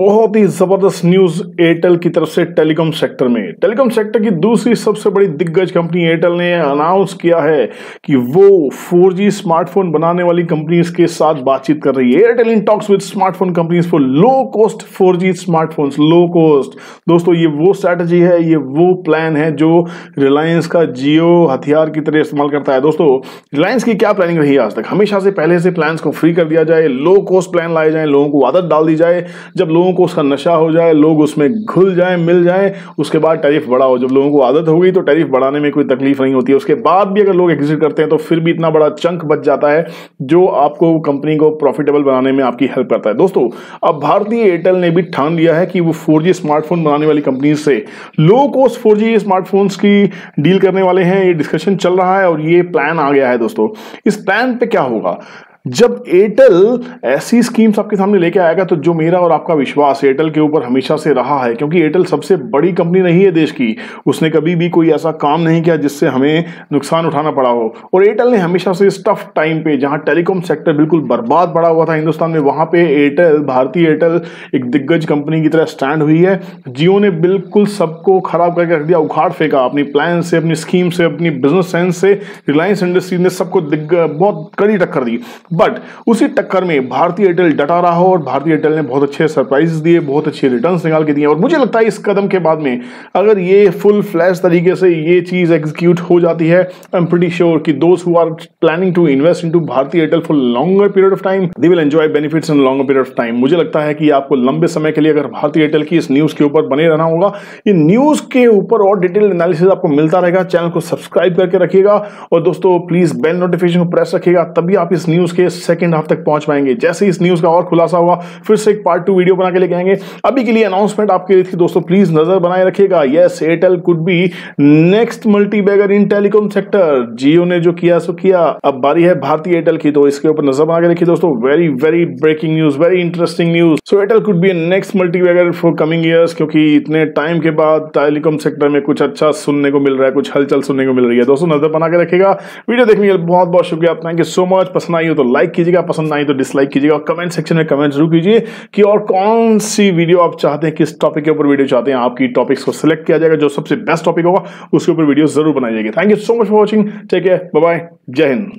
बहुत ही ज़बरदस्त news Airtel की तरफ़ से टेलीकॉम सेक्टर में। टेलीकॉम सेक्टर की दूसरी सबसे बड़ी दिग्गज कंपनी एयरटेल ने अनाउंस किया है कि वो 4G स्मार्टफ़ोन बनाने वाली कंपनीज़ के साथ बातचीत कर रही है। Airtel in talks with smartphone companies for low cost 4G smartphones low cost दोस्तों, ये वो स्ट्रैटेजी है, ये वो प्लान है जो रिलायंस का जियो हथियार की तरह इस्तेमाल करता है। दोस्तों रिलायंस की क्या प्लानिंग रही है आज तक? हमेशा से पहले से प्लान को फ्री कर दिया जाए लो कॉस्ट प्लान लाए जाए, लोगों को आदत डाल दी जाए। जब लोगों को उसका नशा हो जाए, लोग उसमें घुल जाए, मिल जाए, उसके बाद टैरिफ बढ़ा हो जब लोगों को आदत हो गई तो टैरिफ बढ़ाने में कोई तकलीफ़ नहीं होती। है उसके बाद भी अगर लोग एग्जिट करते हैं तो फिर भी इतना बड़ा चंक बच जाता है जो आपको कंपनी को प्रॉफिटेबल बनाने में आपकी हेल्प करता है। दोस्तों, अब भारतीय एयरटेल ने भी ठान लिया है कि वो फोर स्मार्टफ़ोन बनाने वाली कंपनी से लो कॉस्ट फोर स्मार्टफोन्स की डील करने वाले हैं। ये डिस्कशन चल रहा है और ये प्लान आ गया है दोस्तों। इस प्लान पे क्या होगा? जब एयरटेल ऐसी स्कीम्स आपके सामने लेके आएगा तो जो मेरा और आपका विश्वास एयरटेल के ऊपर हमेशा से रहा है, क्योंकि एयरटेल सबसे बड़ी कंपनी नहीं है देश की। उसने कभी भी कोई ऐसा काम नहीं किया जिससे हमें नुकसान उठाना पड़ा हो। और एयरटेल ने हमेशा से इस टफ टाइम पे, जहाँ टेलीकॉम सेक्टर बिल्कुल बर्बाद पड़ा हुआ था हिंदुस्तान में, वहाँ पर एयरटेल भारतीय एयरटेल एक दिग्गज कंपनी की तरह स्टैंड हुई है। जियो ने बिल्कुल सबको खराब करके रख दिया, उखाड़ फेंका। अपनी प्लान से, अपनी स्कीम से, अपनी बिज़नेस सेंस से रिलायंस इंडस्ट्रीज़ ने सबको दिग्गज बहुत कड़ी टक्कर दी। बट उसी टक्कर में भारतीय एयरटेल डटा रहा हो और भारतीय एयरटेल ने बहुत अच्छे सरप्राइज़ दिए, बहुत अच्छे रिटर्न निकाल के दिए और मुझे लगता है इस कदम के बाद में अगर ये फुल फ्लैश तरीके से ये चीज़ एग्जीक्यूट हो जाती है आई एम प्रीटी श्योर कि दोस्त who are planning to invest into Bharti Airtel for longer period of time they will enjoy benefits in longer period of time मुझे लगता है कि आपको लंबे समय के लिए अगर भारतीय एयरटेल की इस न्यूज़ के ऊपर बने रहना होगा, ये न्यूज़ के ऊपर और डिटेल एनालिसिस आपको मिलता रहेगा। चैनल को सब्सक्राइब करके रखिएगा और दोस्तों प्लीज़ बेल नोटिफिकेशन को प्रेस रखिएगा, तभी आप इस न्यूज़ के सेकंड हाफ़ तक पहुँच पाएँगे। जैसे इस न्यूज़ का और खुलासा हुआ, फिर से एक पार्ट टू वीडियो बना के लेके आएँगे। अभी के लिए अनाउंसमेंट आपके लिए थी। दोस्तों प्लीज़ नज़र बनाए रखिएगा। Yes Airtel could be next multi in telecom sector Jio ने जो किया, सो किया। अब बारी है भारतीय एयरटेल की तो इसके ऊपर नज़र बना के रखिए दोस्तों। Very very breaking news very interesting news so Airtel could be next multi for coming years क्योंकि इतने टाइम के बाद टेलीकॉम सेक्टर में कुछ अच्छा सुनने को मिल रहा है, कुछ हलचल सुनने को मिल रही है। दोस्तों, नज़र बना के रखेगा वीडियो देखने के लिए बहुत बहुत शुक्रिया। थैंक यू सो मच पसंद आई हो तो लाइक कीजिएगा, पसंद आई तो डिसलाइक कीजिएगा और कमेंट सेक्शन में कमेंट ज़रूर कीजिए कि और कौन सी वीडियो आप चाहते हैं, किस टॉपिक के ऊपर वीडियो चाहते हैं, आपकी टॉपिक्स को सिलेक्ट किया जाएगा, जो सबसे बेस्ट टॉपिक होगा, उसके ऊपर वीडियो ज़रूर बनाई जाएगी। Thank you so much for watching ठीक है बाय जय हिंद